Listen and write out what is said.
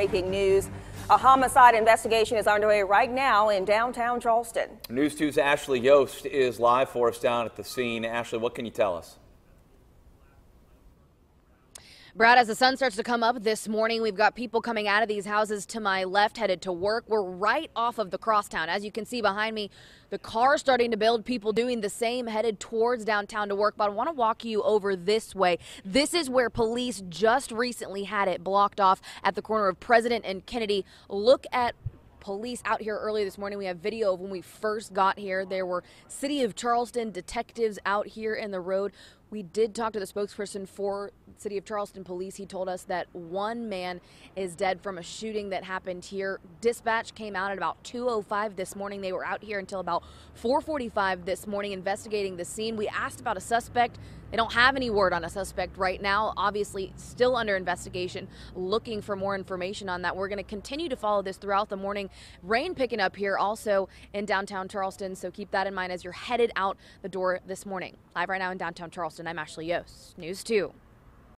breaking news. A homicide investigation is underway right now in downtown Charleston. News 2's Ashley Yost is live for us down at the scene. Ashley, what can you tell us? Brad, as the sun starts to come up this morning, we've got people coming out of these houses to my left headed to work. We're right off of the crosstown. As you can see behind me, the car starting to build, people doing the same headed towards downtown to work. But I want to walk you over this way. This is where police just recently had it blocked off at the corner of President and Kennedy. Look at police out here early this morning. We have video of when we first got here. There were City of Charleston detectives out here in the road. We did talk to the spokesperson for City of Charleston Police. He told us that one man is dead from a shooting that happened here. Dispatch came out at about 2:05 this morning. They were out here until about 4:45 this morning investigating the scene. We asked about a suspect. They don't have any word on a suspect right now. Obviously, still under investigation, looking for more information on that. We're going to continue to follow this throughout the morning. Rain picking up here also in downtown Charleston, so keep that in mind as you're headed out the door this morning. Live right now in downtown Charleston, I'm Ashley Yost, News 2.